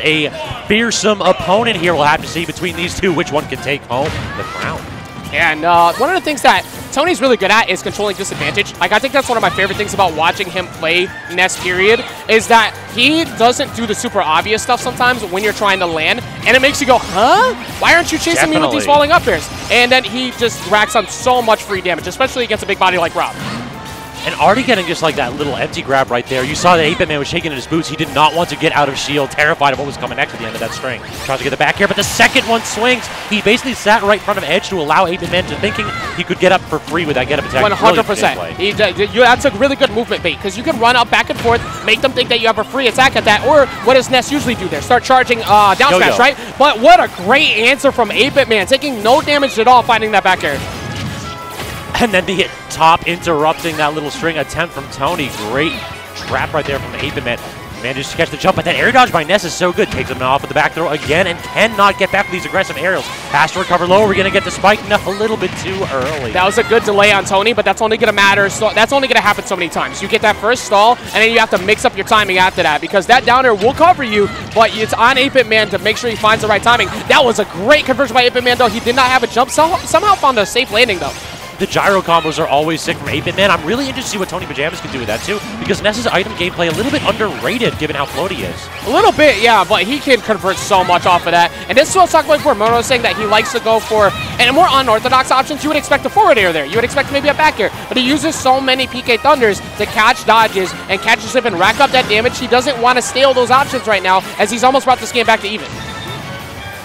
a fearsome opponent here. We'll have to see between these two which one can take home the crown. And uh, one of the things that Tony's really good at is controlling disadvantage. Like, I think that's one of my favorite things about watching him play Ness, period, is that he doesn't do the super obvious stuff sometimes when you're trying to land, and it makes you go, huh? Why aren't you chasing Definitely. me with these falling up airs? And then he just racks on so much free damage, especially against a big body like Rob. And already getting just like that little empty grab right there. You saw that 8-Bit Man was shaking in his boots. He did not want to get out of shield, terrified of what was coming next at the end of that string. Tries to get the back here, but the second one swings. He basically sat right in front of Edge to allow 8-Bit Man to thinking he could get up for free with that get up attack. 100%. He, you, that's a really good movement bait because you can run up back and forth, make them think that you have a free attack at that, or what does Ness usually do there? Start charging uh, down smash, right? But what a great answer from 8-Bit Man, taking no damage at all, finding that back air. And then the top interrupting that little string attempt from Tony. Great trap right there from 8-Bit Man. Manages to catch the jump, but that air dodge by Ness is so good. Takes him off with the back throw again and cannot get back with these aggressive aerials. Has to recover low. We're going to get the spike. No, a little bit too early. That was a good delay on Tony, but that's only going to matter. So that's only going to happen so many times. You get that first stall, and then you have to mix up your timing after that because that down air will cover you, but it's on 8-Bit Man to make sure he finds the right timing. That was a great conversion by 8-Bit Man, though. He did not have a jump. So somehow found a safe landing, though. The gyro combos are always sick from 8-Bit Man. I'm really interested to see what Tony Pajamas can do with that too, because Ness's item gameplay a little bit underrated given how floaty he is. A little bit, yeah, but he can convert so much off of that. And this is what about before. Mono saying that he likes to go for, and more unorthodox options, you would expect a forward air there. You would expect maybe a back air. But he uses so many PK Thunders to catch dodges and catch a slip and rack up that damage. He doesn't want to stale those options right now, as he's almost brought this game back to even.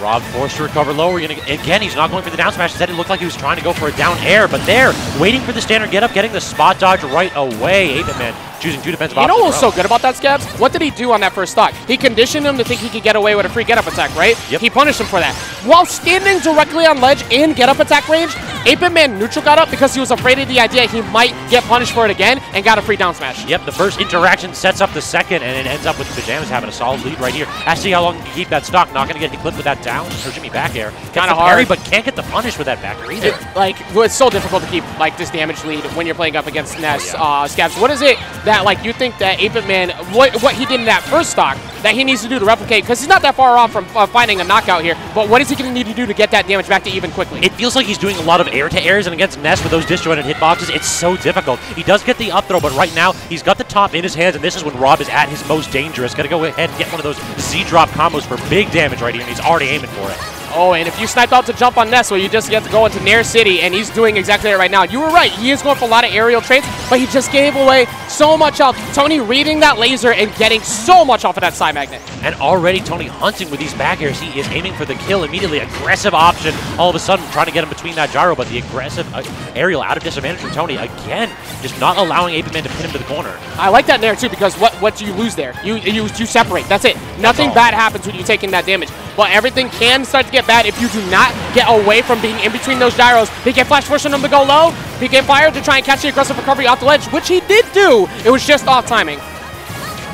Rob forced to recover lower. Again. He's not going for the down smash. Instead, it looked like he was trying to go for a down air, but there, waiting for the standard get up, getting the spot dodge right away. 8 Man choosing two defensive You know what was so good about that, Scabs? What did he do on that first stock? He conditioned him to think he could get away with a free get-up attack, right? Yep. He punished him for that. While standing directly on ledge in get-up attack range, 8-Bit Man neutral got up because he was afraid of the idea he might get punished for it again and got a free down smash. Yep, the first interaction sets up the second, and it ends up with the Pajamas having a solid lead right here. See how long he can keep that stock. Not going to get clipped with that down or Jimmy back air. Kind of hard. Parry, but can't get the punish with that back air either. It, like, it's so difficult to keep like this damage lead when you're playing up against Ness. Oh, yeah. uh, Scabs, what is it that like you think that 8-Bit Man, what, what he did in that first stock, that he needs to do to replicate, because he's not that far off from uh, finding a knockout here, but what is he going to need to do to get that damage back to even quickly? It feels like he's doing a lot of air-to-airs, and against Ness with those disjointed hitboxes, it's so difficult. He does get the up throw, but right now, he's got the top in his hands, and this is when Rob is at his most dangerous. Got to go ahead and get one of those Z-drop combos for big damage right here, and he's already aiming for it. Oh, and if you sniped out to jump on Ness, well, you just get to go into Nair City, and he's doing exactly that right now. You were right. He is going for a lot of aerial trades, but he just gave away so much health. Tony reading that laser and getting so much off of that side magnet. And already Tony hunting with these back airs. He is aiming for the kill immediately. Aggressive option. All of a sudden trying to get him between that gyro, but the aggressive uh, aerial out of disadvantage from Tony. Again, just not allowing 8-Bit Man to pin him to the corner. I like that Nair, too, because what, what do you lose there? You, you, you separate. That's it. Nothing bad happens when you're taking that damage. But everything can start to get bad if you do not get away from being in between those gyros. PK Flash forcing him to go low. PK Fire to try and catch the aggressive recovery off the ledge, which he did do. It was just off timing.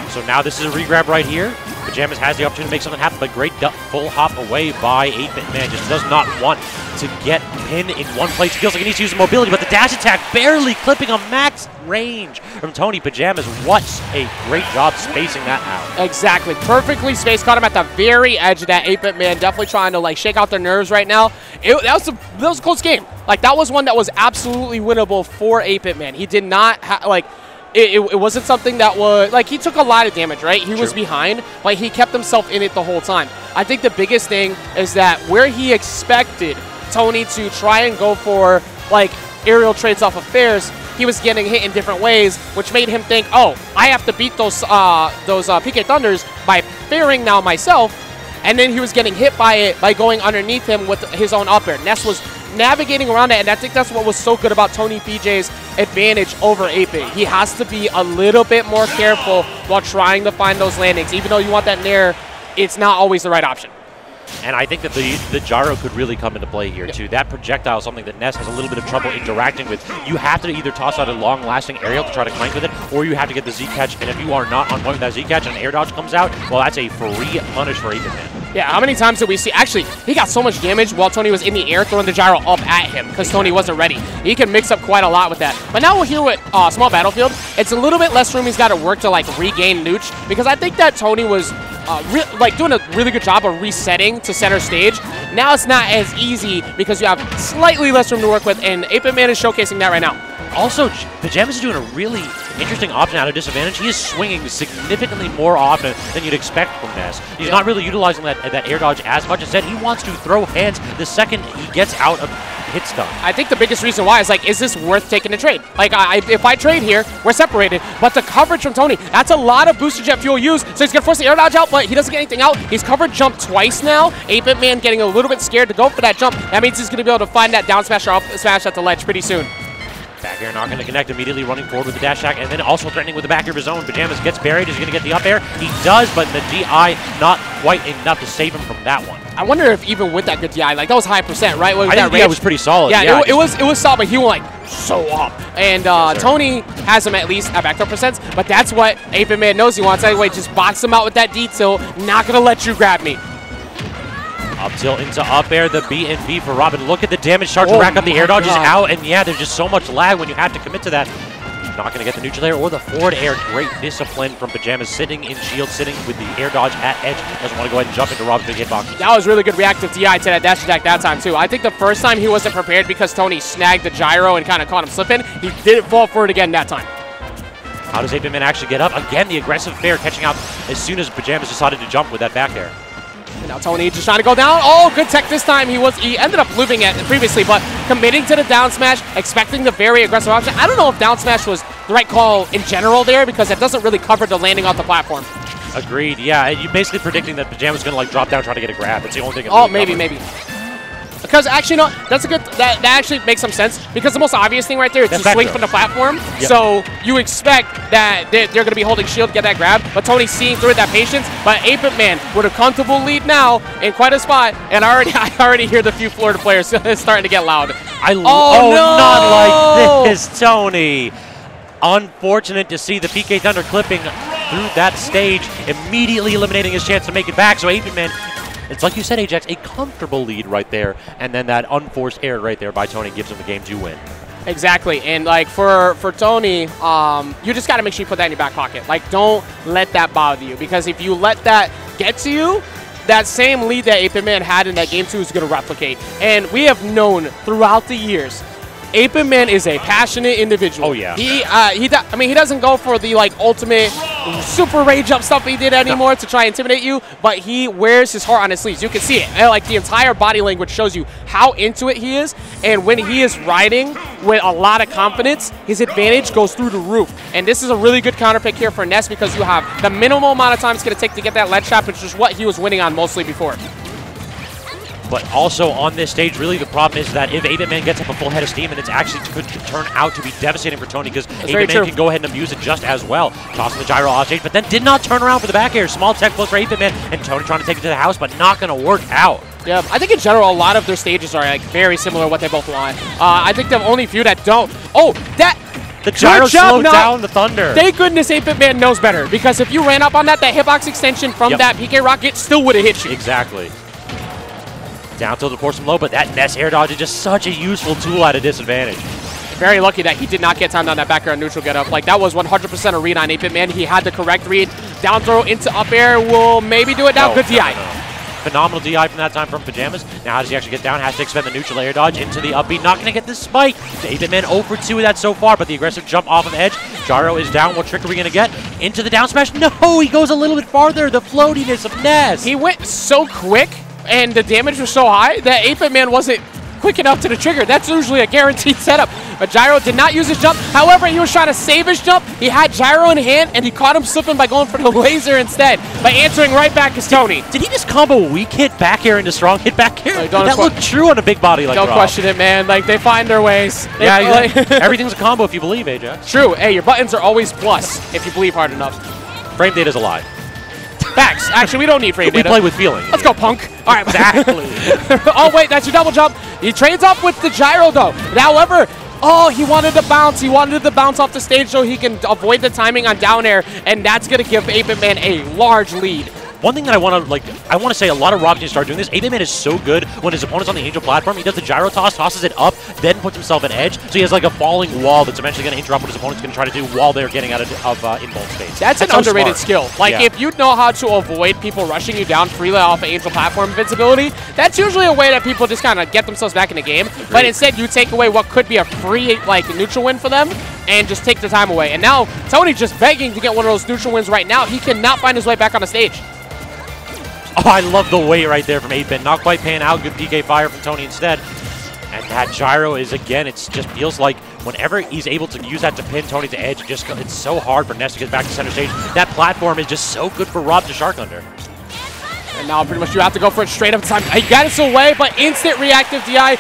So now this is a regrab right here. Pajamas has the opportunity to make something happen, but great full hop away by 8-Bit Man. Just does not want to get pinned in one place. Feels like he needs to use the mobility, but the dash attack barely clipping a max range from Tony Pajamas. What a great job spacing that out. Exactly. Perfectly spaced. Caught him at the very edge of that 8-Bit Man. Definitely trying to like shake out their nerves right now. It, that, was a, that was a close game. Like, that was one that was absolutely winnable for 8-Bit Man. He did not, like, it, it, it, wasn't something that was like he took a lot of damage, right? He True. was behind, but he kept himself in it the whole time. I think the biggest thing is that where he expected Tony to try and go for like aerial trades off of fairs, he was getting hit in different ways, which made him think, oh, I have to beat those uh, those uh, PK Thunders by fairing now myself. And then he was getting hit by it by going underneath him with his own up air. Ness was navigating around it, and I think that's what was so good about Tony PJ's advantage over 8-Bit. He has to be a little bit more careful while trying to find those landings. Even though you want that Nair, it's not always the right option. And I think that the, the gyro could really come into play here, too. That projectile is something that Ness has a little bit of trouble interacting with. You have to either toss out a long-lasting aerial to try to clank with it, or you have to get the Z-catch, and if you are not on point with that Z-catch and an air dodge comes out, well, that's a free punish for 8 Man. Yeah, how many times did we see? Actually, he got so much damage while Tony was in the air throwing the gyro up at him because Tony wasn't ready. He can mix up quite a lot with that. But now we're here with uh, Small Battlefield. It's a little bit less room he's got to work to like regain Nooch because I think that Tony was uh, like doing a really good job of resetting to center stage. Now it's not as easy because you have slightly less room to work with, and 8 Man is showcasing that right now. Also, Pajamas is doing a really interesting option out of disadvantage. He is swinging significantly more often than you'd expect from Ness. He's Yeah. not really utilizing that, that air dodge as much. Instead, he wants to throw hands the second he gets out of hit stun. I think the biggest reason why is like, is this worth taking a trade? Like, I, if I trade here, we're separated. But the coverage from Tony, that's a lot of booster jet fuel used. So he's gonna force the air dodge out, but he doesn't get anything out. He's covered jump twice now. 8-Bit Man getting a little bit scared to go for that jump. That means he's gonna be able to find that down smash or up smash at the ledge pretty soon. Back air not going to connect, immediately running forward with the dash attack, and then also threatening with the back air of his own. Pajamas gets buried. Is he going to get the up air? He does, but the DI not quite enough to save him from that one. I wonder if even with that good DI, like that was high percent, right? With I that think rage- was pretty solid. Yeah, Yeah, it, it was it was solid, but he went like so up. And uh, Yes. Tony has him at least at back throw percents, but that's what 8 Man knows he wants. Anyway, just box him out with that detail. Not gonna let you grab me. Up tilt into up air, the B and B for Robin. Look at the damage to Oh rack up. The air dodge is out, and yeah, there's just so much lag when you have to commit to that. Not going to get the neutral air or the forward air. Great discipline from Pajamas, sitting in shield, sitting with the air dodge at edge. Doesn't want to go ahead and jump into Rob's big hitbox. That was really good reactive DI to that dash attack that time too. I think the first time he wasn't prepared because Tony snagged the gyro and kind of caught him slipping. He didn't fall for it again that time. How does 8 Man actually get up? Again, the aggressive fair catching out as soon as Pajamas decided to jump with that back air. And now Tony just trying to go down. Oh, good tech this time. He was he ended up losing it previously, but committing to the down smash, expecting the very aggressive option. I don't know if down smash was the right call in general there because it doesn't really cover the landing off the platform. Agreed. Yeah, you basically predicting that Pajamas going to like drop down trying to get a grab. That's the only thing. Oh, maybe, covered. maybe. Because actually, no, that's a good. That, that actually makes some sense. Because the most obvious thing right there is That's to swing from the platform. Yep. So you expect that they're, they're going to be holding shield, get that grab. But Tony's seeing through that patience. But 8 Man with a comfortable lead now in quite a spot, and I already I already hear the few Florida players starting to get loud. I Oh, oh, no! not like this, Tony. Unfortunate to see the PK Thunder clipping through that stage, immediately eliminating his chance to make it back. So 8 Man, it's like you said, Ajax, a comfortable lead right there, and then that unforced error right there by Tony gives him the game to win. Exactly, and like for for Tony, um, you just got to make sure you put that in your back pocket. Like, don't let that bother you because if you let that get to you, that same lead that 8 Man had in that game two is going to replicate. And we have known throughout the years. 8 Man is a passionate individual. Oh, yeah. He, uh, he. I mean, he doesn't go for the like ultimate super rage up stuff he did anymore to try and intimidate you, but he wears his heart on his sleeves. You can see it. And, like the entire body language shows you how into it he is. And when he is riding with a lot of confidence, his advantage goes through the roof. And this is a really good counter pick here for Ness because you have the minimal amount of time it's going to take to get that ledge shot, which is what he was winning on mostly before. But also on this stage, really the problem is that if 8 Man gets up a full head of steam, and it's actually could turn out to be devastating for Tony because 8 very Man true. can go ahead and abuse it just as well. Tossing the gyro off stage, but then did not turn around for the back air. Small tech flip for 8 Man, and Tony trying to take it to the house, but not going to work out. Yeah, I think in general a lot of their stages are like very similar to what they both want. Uh, I think the only few that don't. Oh, that. The Good gyro job slowed down the thunder. Thank goodness 8-Bit Man knows better because if you ran up on that, that hitbox extension from Yep. that PK rocket still would have hit you. Exactly. Down tilt to force him low, but that Ness air dodge is just such a useful tool at a disadvantage. Very lucky that he did not get timed on that back air neutral get up. Like that was 100% a read on 8-Bit Man. He had the correct read. Down throw into up air will maybe do it now. No, Good DI. no, no. Phenomenal DI from that time from Pajamas. Now how does he actually get down? Has to expend the neutral air dodge into the up B. Not going to get the spike. 8 Man 0 for 2 with that so far, but the aggressive jump off of edge. Gyro is down. What trick are we going to get? Into the down smash? No, he goes a little bit farther. The floatiness of Ness. He went so quick and the damage was so high that 8-Bit Man wasn't quick enough to the trigger. That's usually a guaranteed setup. But Gyro did not use his jump. However, he was trying to save his jump. He had Gyro in hand, and he caught him slipping by going for the laser instead. By answering right back as Tony. Did he just combo weak hit back air into strong hit back air? Like, that looked true on a big body like Don't Rob. question it, man. Like, they find their ways. They- Yeah, like- everything's a combo if you believe, Ajax. True. Hey, your buttons are always plus if you believe hard enough. Frame data's a lie. Facts. Actually, we don't need frame We data. play with feeling. Let's go, punk. All right. Exactly. oh, wait, that's your double jump. He trades up with the gyro, though. However, oh, he wanted to bounce. He wanted to bounce off the stage so he can avoid the timing on down air, and that's going to give 8-Bit Man a large lead. One thing that I want to like, I want to say a lot of Rob needs to start doing this. 8 Man is so good when his opponent's on the Angel platform. He does the gyro toss, tosses it up, then puts himself at edge. So he has like a falling wall that's eventually going to interrupt what his opponent's going to try to do while they're getting out of, of uh, invuln space. That's, an so underrated smart. skill. Like, Yeah. if you know how to avoid people rushing you down freely off of Angel platform invincibility, that's usually a way that people just kind of get themselves back in the game. But instead, you take away what could be a free, like, neutral win for them and just take the time away. And now, Tony just begging to get one of those neutral wins right now. He cannot find his way back on the stage. Oh, I love the weight right there from 8-Bit. Not quite paying out. Good PK fire from Tony instead. And that gyro is, again, it just feels like whenever he's able to use that to pin Tony to edge, just it's so hard for Ness to get back to center stage. That platform is just so good for Rob to Shark under. And now pretty much you have to go for it straight up time. He got it away, but instant reactive DI.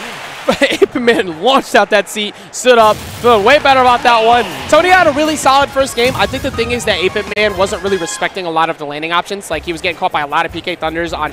Man launched out that seat, stood up, feeling way better about that one. Tony had a really solid first game. I think the thing is that 8 Man wasn't really respecting a lot of the landing options. Like he was getting caught by a lot of PK Thunders on